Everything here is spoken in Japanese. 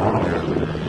Amen.